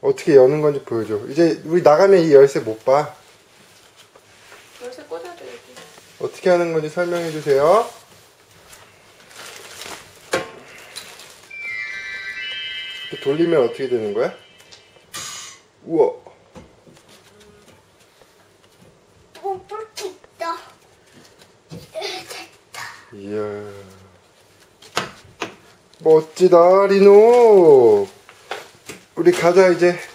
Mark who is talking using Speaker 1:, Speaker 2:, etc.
Speaker 1: 어떻게 여는 건지 보여줘. 이제 우리 나가면 이 열쇠 못 봐.
Speaker 2: 열쇠 꽂아줘야지.
Speaker 1: 어떻게 하는 건지 설명해 주세요. 이렇게 돌리면 어떻게 되는 거야? 우와.
Speaker 3: 오, 이렇게 있다. 됐다.
Speaker 1: 이야. 멋지다, 리노. 우리 가자, 이제.